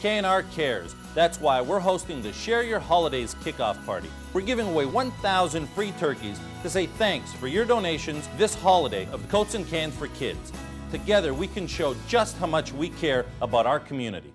K&R cares. That's why we're hosting the Share Your Holidays kickoff party. We're giving away 1,000 free turkeys to say thanks for your donations this holiday of the Coats and Cans for Kids. Together, we can show just how much we care about our community.